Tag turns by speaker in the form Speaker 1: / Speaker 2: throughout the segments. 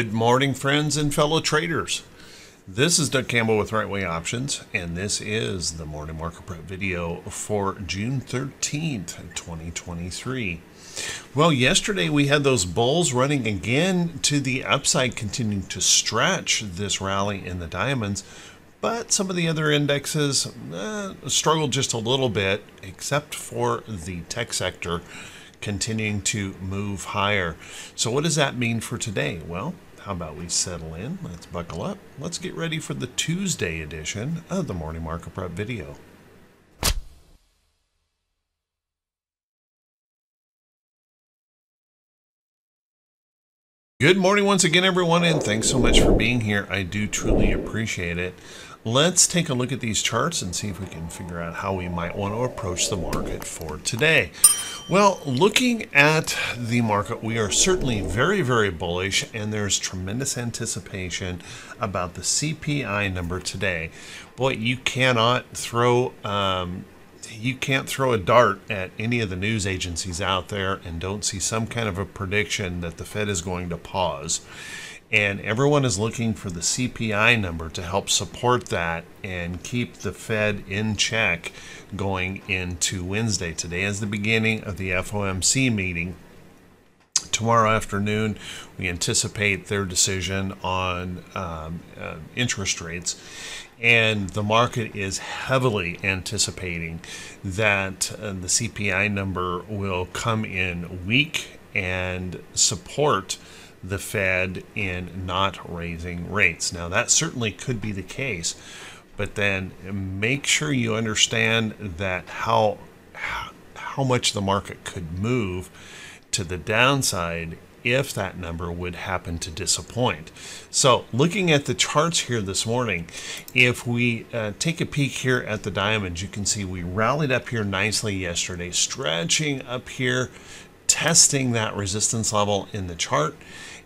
Speaker 1: Good morning, friends and fellow traders. This is Doug Campbell with Right Way Options, and this is the morning market prep video for June 13th, 2023. Well, yesterday we had those bulls running again to the upside, continuing to stretch this rally in the diamonds, but some of the other indexes uh, struggled just a little bit, except for the tech sector continuing to move higher. So, what does that mean for today? Well, how about we settle in? Let's buckle up. Let's get ready for the Tuesday edition of the Morning Market Prep video. Good morning once again, everyone, and thanks so much for being here. I do truly appreciate it. Let's take a look at these charts and see if we can figure out how we might want to approach the market for today. Well, looking at the market, we are certainly very, very bullish, and there's tremendous anticipation about the CPI number today. Boy, you cannot throw um, you can't throw a dart at any of the news agencies out there and don't see some kind of a prediction that the Fed is going to pause. And everyone is looking for the CPI number to help support that and keep the Fed in check going into Wednesday. Today is the beginning of the FOMC meeting. Tomorrow afternoon, we anticipate their decision on um, uh, interest rates and the market is heavily anticipating that uh, the CPI number will come in weak and support the Fed in not raising rates. Now, that certainly could be the case, but then make sure you understand that how how much the market could move to the downside if that number would happen to disappoint. So, looking at the charts here this morning, if we uh, take a peek here at the diamonds, you can see we rallied up here nicely yesterday, stretching up here, testing that resistance level in the chart.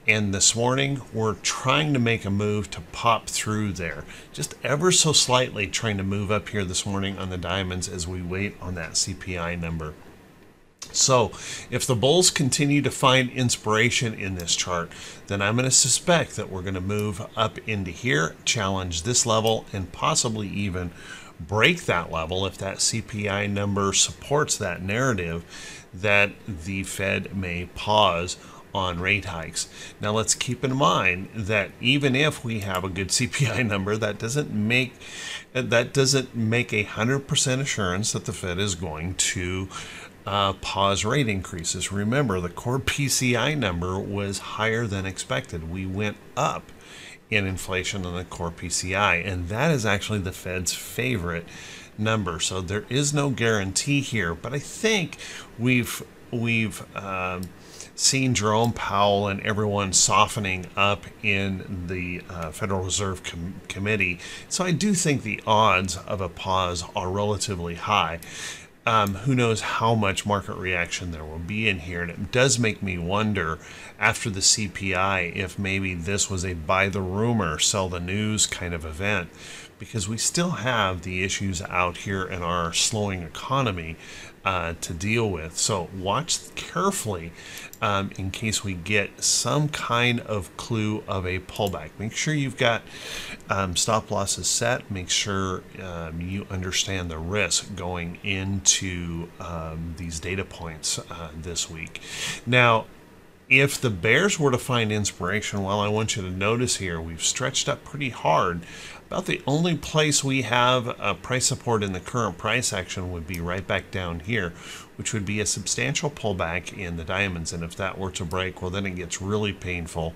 Speaker 1: And this morning, we're trying to make a move to pop through there, just ever so slightly trying to move up here this morning on the diamonds as we wait on that CPI number. So, if the bulls continue to find inspiration in this chart, then I'm going to suspect that we're going to move up into here, challenge this level, and possibly even break that level if that CPI number supports that narrative that the Fed may pause on rate hikes. Now let's keep in mind that even if we have a good CPI number, that doesn't make that doesn't make a hundred percent assurance that the Fed is going to uh, pause rate increases. Remember, the core PCI number was higher than expected. We went up in inflation on the core PCI, and that is actually the Fed's favorite number. So there is no guarantee here, but I think we've we've um, seen Jerome Powell and everyone softening up in the uh, Federal Reserve Com- Committee. So I do think the odds of a pause are relatively high. Um, who knows how much market reaction there will be in here. And it does make me wonder after the CPI if maybe this was a buy the rumor, sell the news kind of event, because we still have the issues out here in our slowing economy uh, to deal with. So watch carefully um, in case we get some kind of clue of a pullback. Make sure you've got um, stop losses set. Make sure um, you understand the risk going into um, these data points uh, this week. Now, if the bears were to find inspiration, well, I want you to notice here we've stretched up pretty hard. About the only place we have a price support in the current price action would be right back down here, which would be a substantial pullback in the diamonds. And if that were to break, well, then it gets really painful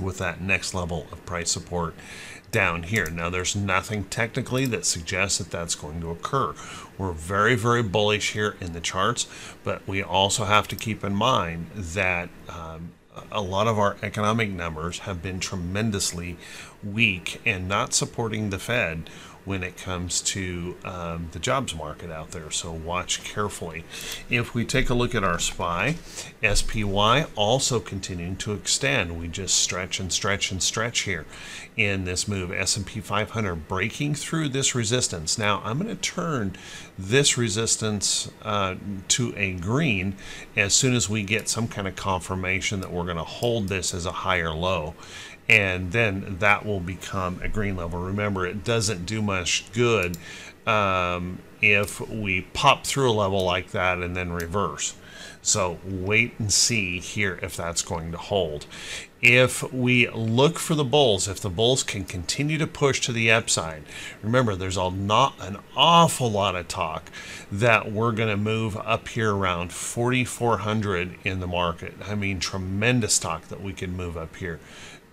Speaker 1: with that next level of price support down here. Now, there's nothing technically that suggests that that's going to occur. We're very, very bullish here in the charts, but we also have to keep in mind that um, a lot of our economic numbers have been tremendously weak and not supporting the Fed when it comes to um, the jobs market out there. So watch carefully. If we take a look at our SPY, SPY also continuing to extend. We just stretch and stretch and stretch here in this move. S&P 500 breaking through this resistance. Now I'm going to turn this resistance uh, to a green as soon as we get some kind of confirmation that we're going to hold this as a higher low and then that will become a green level. Remember, it doesn't do much good um, if we pop through a level like that and then reverse. So wait and see here if that's going to hold. If we look for the bulls, if the bulls can continue to push to the upside, remember there's a not an awful lot of talk that we're going to move up here around 4,400 in the market. I mean, tremendous talk that we can move up here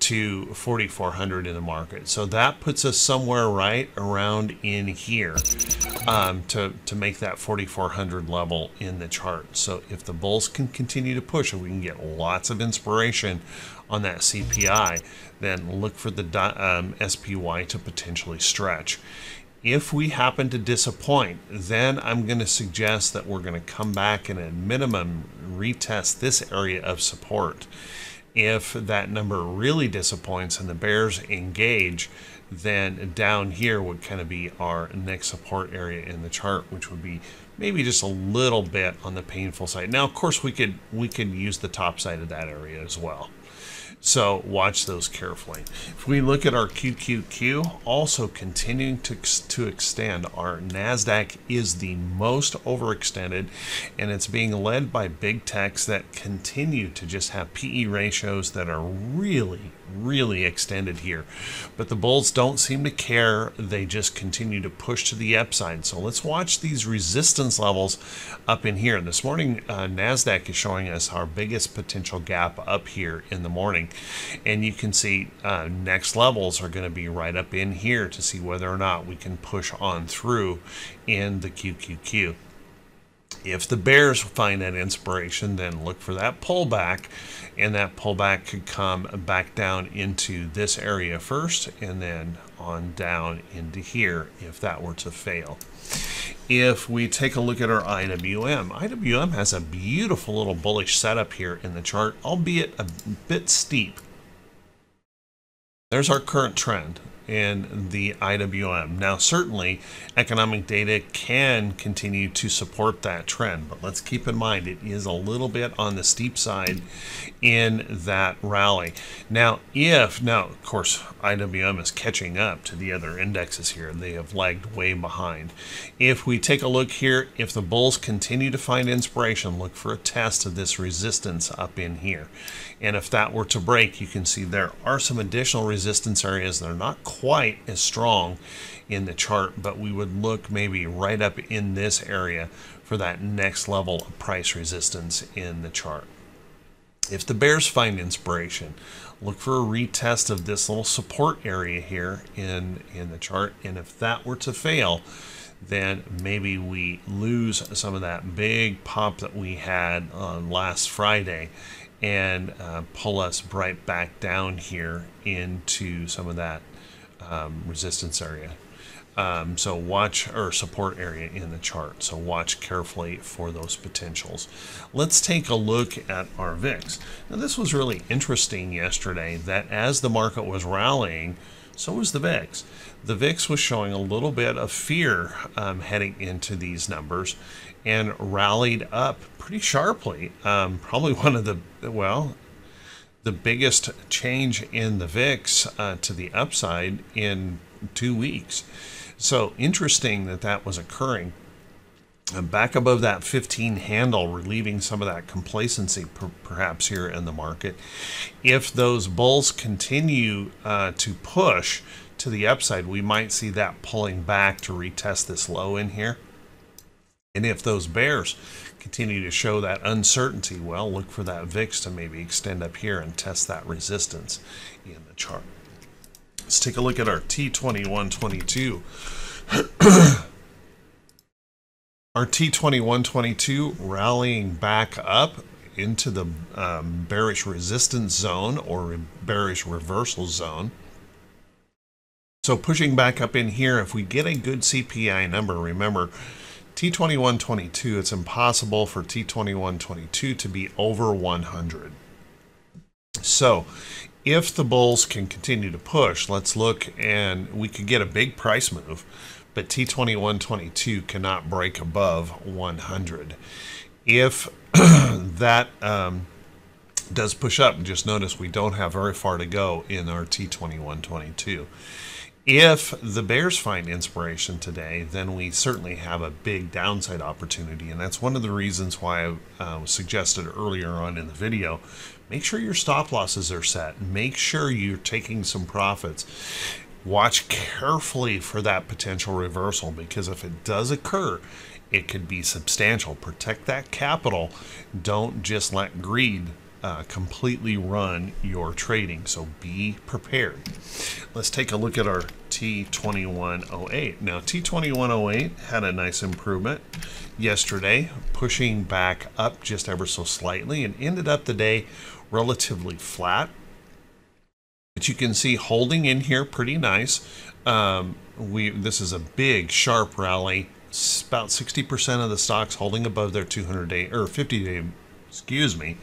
Speaker 1: to 4400 in the market. So that puts us somewhere right around in here um, to, to make that 4400 level in the chart. So if the bulls can continue to push and we can get lots of inspiration on that CPI then look for the um, SPY to potentially stretch. If we happen to disappoint, then I'm going to suggest that we're going to come back and at minimum retest this area of support if that number really disappoints and the bears engage, then down here would kind of be our next support area in the chart, which would be maybe just a little bit on the painful side. Now, of course, we could we could use the top side of that area as well. So watch those carefully. If we look at our QQQ, also continuing to, to extend, our NASDAQ is the most overextended and it's being led by big techs that continue to just have PE ratios that are really, really extended here. But the bulls don't seem to care. They just continue to push to the upside. So let's watch these resistance levels up in here. This morning, uh, NASDAQ is showing us our biggest potential gap up here in the morning. And you can see uh, next levels are going to be right up in here to see whether or not we can push on through in the QQQ. If the bears find that inspiration, then look for that pullback, and that pullback could come back down into this area first, and then on down into here if that were to fail. If we take a look at our IWM, IWM has a beautiful little bullish setup here in the chart, albeit a bit steep. There's our current trend in the IWM. Now, certainly, economic data can continue to support that trend, but let's keep in mind it is a little bit on the steep side in that rally. Now, if, now, of course, IWM is catching up to the other indexes here, they have lagged way behind. If we take a look here, if the bulls continue to find inspiration, look for a test of this resistance up in here. And if that were to break, you can see there are some additional resistance areas that are not quite as strong in the chart, but we would look maybe right up in this area for that next level of price resistance in the chart. If the bears find inspiration, look for a retest of this little support area here in, in the chart. And if that were to fail, then maybe we lose some of that big pop that we had on last Friday and uh, pull us right back down here into some of that um, resistance area. Um, so watch or support area in the chart. So watch carefully for those potentials. Let's take a look at our VIX. Now this was really interesting yesterday that as the market was rallying, so was the VIX. The VIX was showing a little bit of fear um, heading into these numbers and rallied up pretty sharply. Um, probably one of the, well, the biggest change in the VIX uh, to the upside in two weeks. So interesting that that was occurring. And back above that 15 handle, relieving some of that complacency per perhaps here in the market. If those bulls continue uh, to push to the upside, we might see that pulling back to retest this low in here. And if those bears continue to show that uncertainty, well, look for that VIX to maybe extend up here and test that resistance in the chart. Let's take a look at our T2122. our T2122 rallying back up into the um, bearish resistance zone or bearish reversal zone. So pushing back up in here, if we get a good CPI number, remember T2122, it's impossible for T2122 to be over 100. So if the bulls can continue to push, let's look and we could get a big price move, but T2122 cannot break above 100. If that um, does push up, just notice we don't have very far to go in our T2122. If the Bears find inspiration today, then we certainly have a big downside opportunity. And that's one of the reasons why I uh, suggested earlier on in the video. Make sure your stop losses are set. Make sure you're taking some profits. Watch carefully for that potential reversal because if it does occur, it could be substantial. Protect that capital. Don't just let greed uh, completely run your trading. So be prepared. Let's take a look at our T2108. Now, T2108 had a nice improvement yesterday, pushing back up just ever so slightly and ended up the day relatively flat. But you can see holding in here pretty nice. Um, we This is a big, sharp rally. About 60% of the stocks holding above their 200 day or 50 day, excuse me,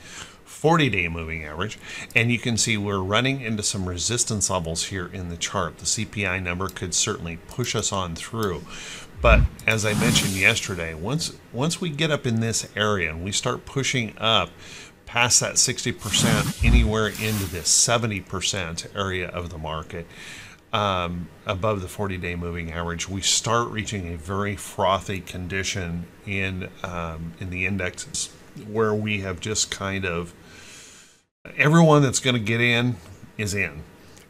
Speaker 1: 40 day moving average. And you can see we're running into some resistance levels here in the chart. The CPI number could certainly push us on through. But as I mentioned yesterday, once once we get up in this area and we start pushing up past that 60% anywhere into this 70% area of the market, um, above the 40 day moving average, we start reaching a very frothy condition in, um, in the indexes where we have just kind of everyone that's going to get in is in.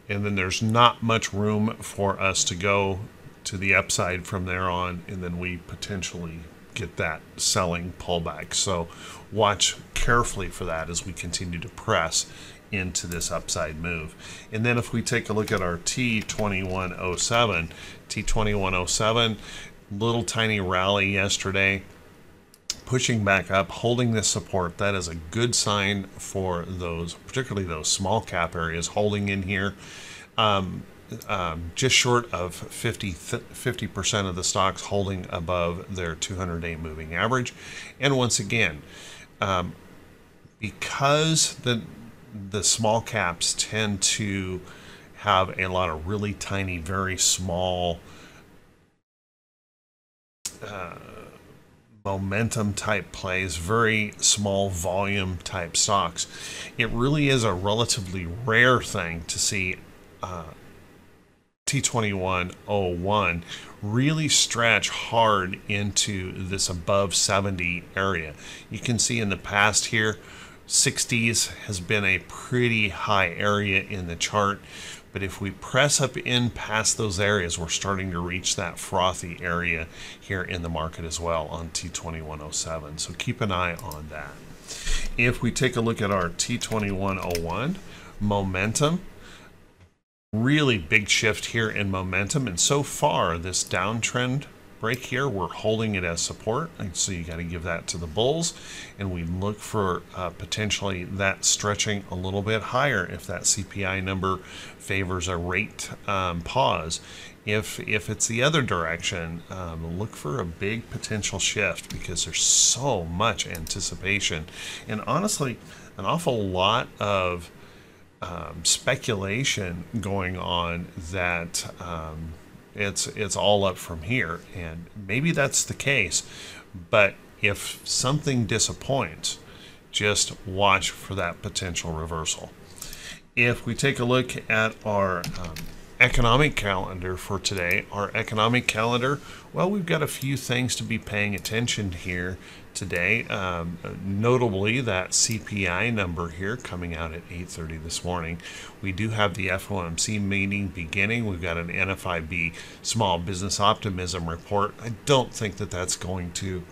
Speaker 1: And then there's not much room for us to go to the upside from there on. And then we potentially get that selling pullback. So watch carefully for that as we continue to press into this upside move. And then if we take a look at our T2107, T2107, little tiny rally yesterday pushing back up, holding this support. That is a good sign for those, particularly those small cap areas, holding in here. Um, um, just short of 50 percent of the stocks holding above their 200-day moving average. And once again, um, because the the small caps tend to have a lot of really tiny, very small. Uh, momentum type plays, very small volume type stocks. It really is a relatively rare thing to see uh, T2101 really stretch hard into this above 70 area. You can see in the past here, 60s has been a pretty high area in the chart. But if we press up in past those areas, we're starting to reach that frothy area here in the market as well on T2107. So keep an eye on that. If we take a look at our T2101 momentum, really big shift here in momentum. And so far, this downtrend break here. We're holding it as support, and so you got to give that to the bulls, and we look for uh, potentially that stretching a little bit higher if that CPI number favors a rate um, pause. If if it's the other direction, um, look for a big potential shift because there's so much anticipation, and honestly, an awful lot of um, speculation going on that um, it's it's all up from here, and maybe that's the case. But if something disappoints, just watch for that potential reversal. If we take a look at our um, economic calendar for today, our economic calendar, well, we've got a few things to be paying attention here today. Um, notably, that CPI number here coming out at 8:30 this morning. We do have the FOMC meeting beginning. We've got an NFIB small business optimism report. I don't think that that's going to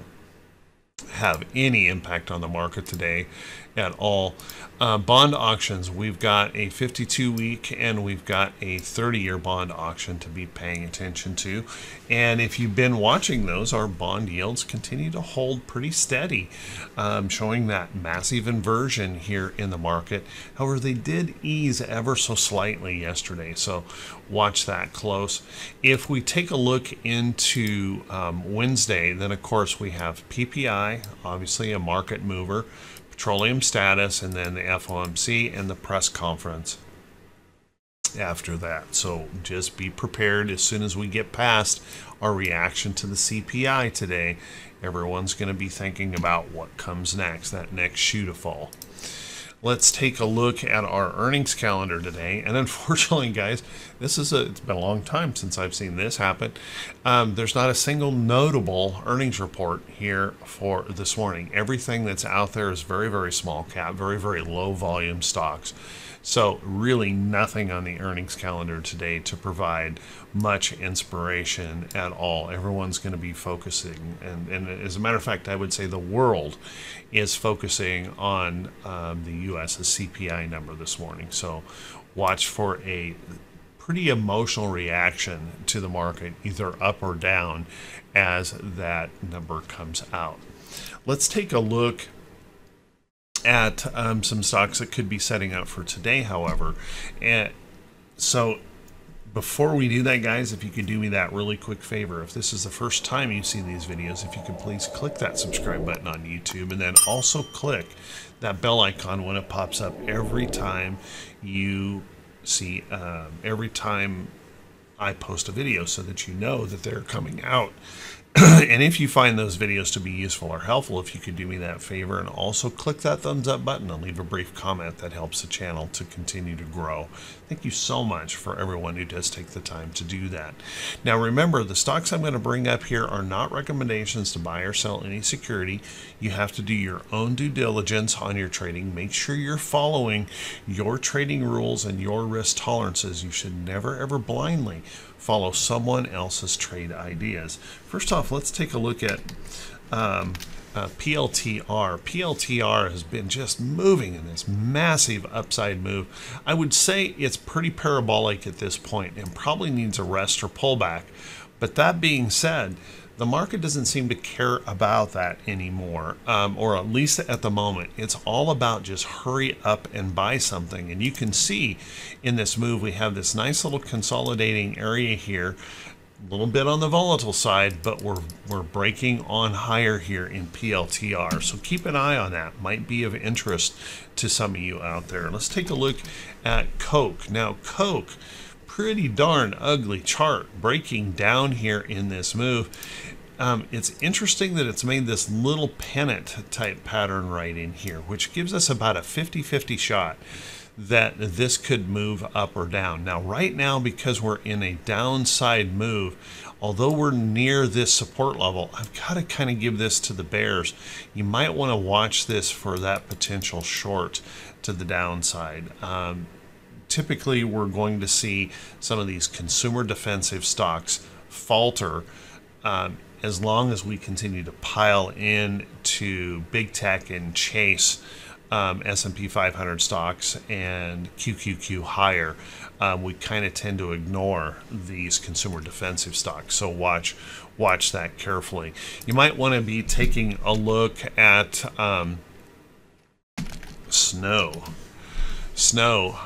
Speaker 1: have any impact on the market today at all. Uh, bond auctions, we've got a 52 week and we've got a 30 year bond auction to be paying attention to. And if you've been watching those, our bond yields continue to hold pretty steady, um, showing that massive inversion here in the market. However, they did ease ever so slightly yesterday, so watch that close. If we take a look into um, Wednesday, then of course we have PPI, obviously a market mover petroleum status, and then the FOMC and the press conference after that. So just be prepared as soon as we get past our reaction to the CPI today. Everyone's going to be thinking about what comes next, that next shoe to fall let's take a look at our earnings calendar today. And unfortunately, guys, this is a, it's been a long time since I've seen this happen. Um, there's not a single notable earnings report here for this morning. Everything that's out there is very, very small cap, very, very low volume stocks. So, really, nothing on the earnings calendar today to provide much inspiration at all. Everyone's going to be focusing, and, and as a matter of fact, I would say the world is focusing on um, the U.S. CPI number this morning. So, watch for a pretty emotional reaction to the market, either up or down, as that number comes out. Let's take a look at um, some stocks that could be setting up for today, however. And so before we do that, guys, if you could do me that really quick favor, if this is the first time you see these videos, if you could please click that subscribe button on YouTube and then also click that bell icon when it pops up every time you see, um, every time I post a video so that you know that they're coming out. and if you find those videos to be useful or helpful, if you could do me that favor and also click that thumbs up button and leave a brief comment, that helps the channel to continue to grow. Thank you so much for everyone who does take the time to do that. Now remember, the stocks I'm going to bring up here are not recommendations to buy or sell any security. You have to do your own due diligence on your trading. Make sure you're following your trading rules and your risk tolerances. You should never ever blindly follow someone else's trade ideas. First off, let's take a look at um, uh, PLTR. PLTR has been just moving in this massive upside move. I would say it's pretty parabolic at this point and probably needs a rest or pullback. But that being said, the market doesn't seem to care about that anymore, um, or at least at the moment. It's all about just hurry up and buy something. And you can see in this move, we have this nice little consolidating area here, a little bit on the volatile side, but we're, we're breaking on higher here in PLTR. So keep an eye on that. Might be of interest to some of you out there. Let's take a look at Coke. Now, Coke pretty darn ugly chart breaking down here in this move. Um, it's interesting that it's made this little pennant type pattern right in here, which gives us about a 50-50 shot that this could move up or down. Now, right now, because we're in a downside move, although we're near this support level, I've got to kind of give this to the bears. You might want to watch this for that potential short to the downside. Um, typically we're going to see some of these consumer defensive stocks falter um, as long as we continue to pile in to big tech and chase um, S&P 500 stocks and QQQ higher, um, we kind of tend to ignore these consumer defensive stocks. So watch watch that carefully. You might want to be taking a look at um, snow. Snow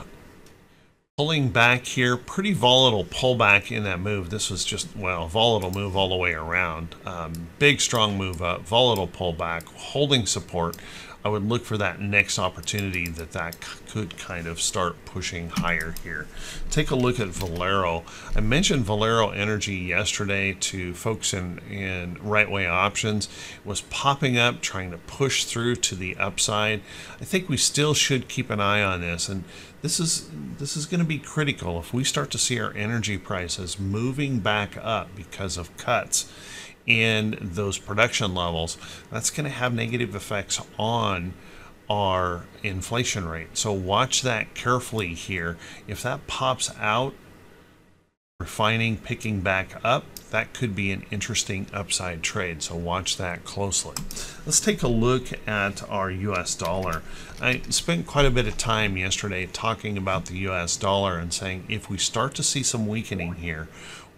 Speaker 1: pulling back here pretty volatile pullback in that move this was just well volatile move all the way around um, big strong move up volatile pullback holding support I would look for that next opportunity that that could kind of start pushing higher here. Take a look at Valero. I mentioned Valero Energy yesterday to folks in, in Right Way Options. It was popping up, trying to push through to the upside. I think we still should keep an eye on this. And this is this is going to be critical if we start to see our energy prices moving back up because of cuts in those production levels, that's going to have negative effects on our inflation rate. So watch that carefully here. If that pops out, refining picking back up, that could be an interesting upside trade. So watch that closely. Let's take a look at our US dollar. I spent quite a bit of time yesterday talking about the US dollar and saying if we start to see some weakening here,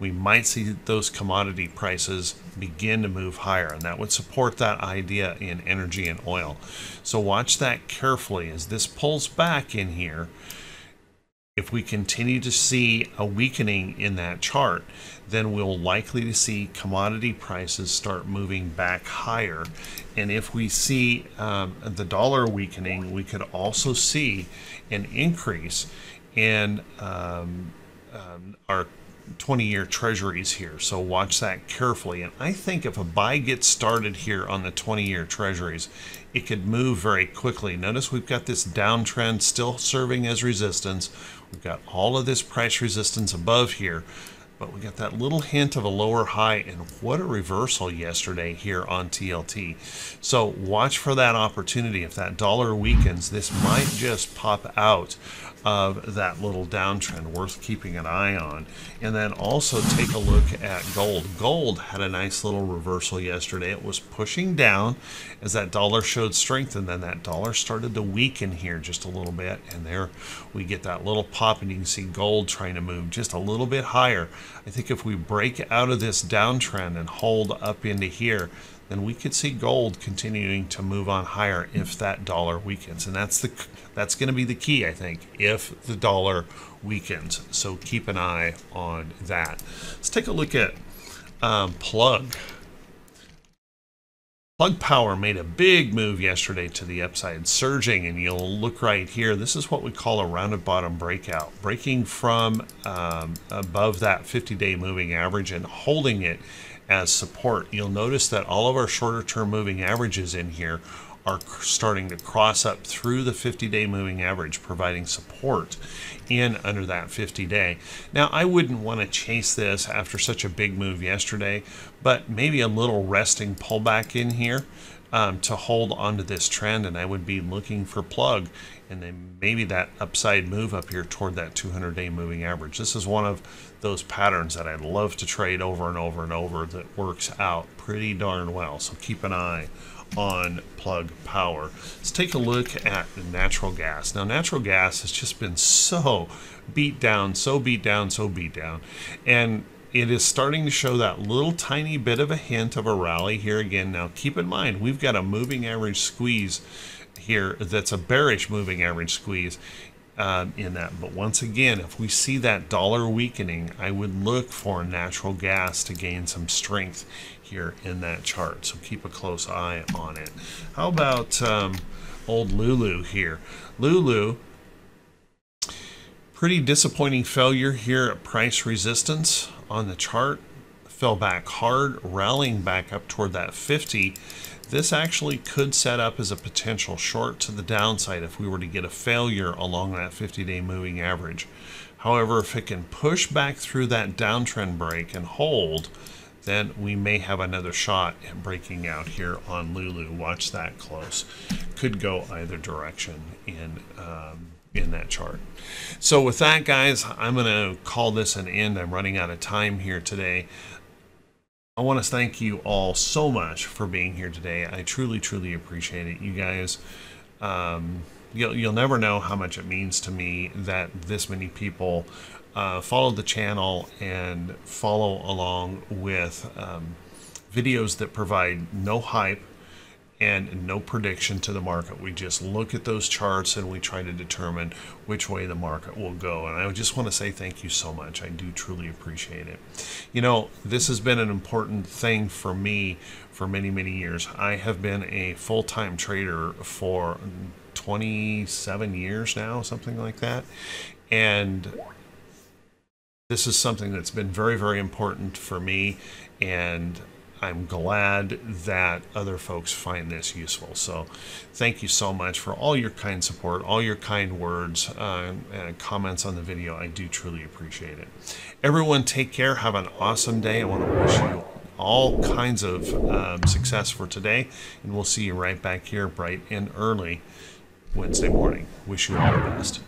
Speaker 1: we might see those commodity prices begin to move higher, and that would support that idea in energy and oil. So watch that carefully as this pulls back in here. If we continue to see a weakening in that chart, then we'll likely to see commodity prices start moving back higher. And if we see um, the dollar weakening, we could also see an increase in um, um, our 20 year treasuries here. So watch that carefully. And I think if a buy gets started here on the 20 year treasuries, it could move very quickly. Notice we've got this downtrend still serving as resistance. We've got all of this price resistance above here but we got that little hint of a lower high and what a reversal yesterday here on TLT. So watch for that opportunity. If that dollar weakens, this might just pop out of that little downtrend worth keeping an eye on. And then also take a look at gold. Gold had a nice little reversal yesterday. It was pushing down as that dollar showed strength and then that dollar started to weaken here just a little bit. And there we get that little pop and you can see gold trying to move just a little bit higher. I think if we break out of this downtrend and hold up into here, then we could see gold continuing to move on higher if that dollar weakens. And that's the that's going to be the key, I think, if the dollar weakens. So keep an eye on that. Let's take a look at um, plug. Plug Power made a big move yesterday to the upside, surging, and you'll look right here. This is what we call a rounded bottom breakout, breaking from um, above that 50-day moving average and holding it as support. You'll notice that all of our shorter term moving averages in here are starting to cross up through the 50 day moving average, providing support in under that 50 day. Now, I wouldn't want to chase this after such a big move yesterday, but maybe a little resting pullback in here um, to hold onto this trend, and I would be looking for plug and then maybe that upside move up here toward that 200 day moving average. This is one of those patterns that I love to trade over and over and over that works out pretty darn well. So keep an eye on plug power. Let's take a look at natural gas. Now, natural gas has just been so beat down, so beat down, so beat down. And it is starting to show that little tiny bit of a hint of a rally here again. Now, keep in mind, we've got a moving average squeeze here that's a bearish moving average squeeze um, in that. But once again, if we see that dollar weakening, I would look for natural gas to gain some strength here in that chart. So keep a close eye on it. How about um, old Lulu here? Lulu, pretty disappointing failure here at price resistance on the chart. Fell back hard, rallying back up toward that 50 this actually could set up as a potential short to the downside if we were to get a failure along that 50-day moving average. However, if it can push back through that downtrend break and hold, then we may have another shot at breaking out here on Lulu. Watch that close. Could go either direction in um, in that chart. So with that, guys, I'm going to call this an end. I'm running out of time here today. I want to thank you all so much for being here today. I truly, truly appreciate it. You guys, um, you'll, you'll never know how much it means to me that this many people uh, follow the channel and follow along with um, videos that provide no hype and no prediction to the market. We just look at those charts and we try to determine which way the market will go. And I just want to say thank you so much. I do truly appreciate it. You know, this has been an important thing for me for many, many years. I have been a full time trader for 27 years now, something like that. And this is something that's been very, very important for me. And I'm glad that other folks find this useful. So, thank you so much for all your kind support, all your kind words, uh, and comments on the video. I do truly appreciate it. Everyone, take care. Have an awesome day. I want to wish you all kinds of um, success for today, and we'll see you right back here bright and early Wednesday morning. Wish you all the best.